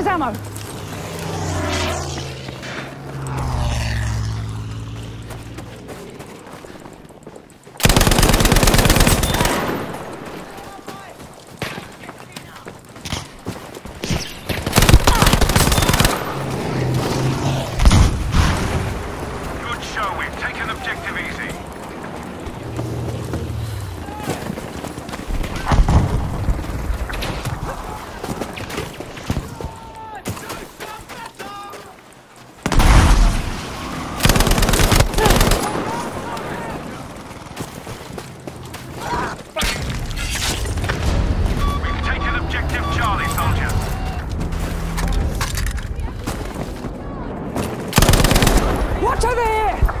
ammo. Good show. We've taken objective easy. Watch over here!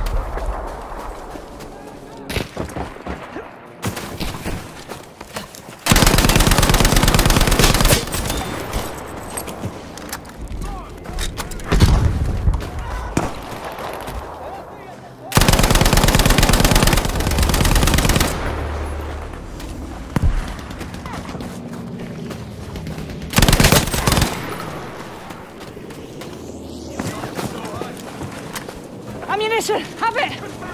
ammunition! Have it!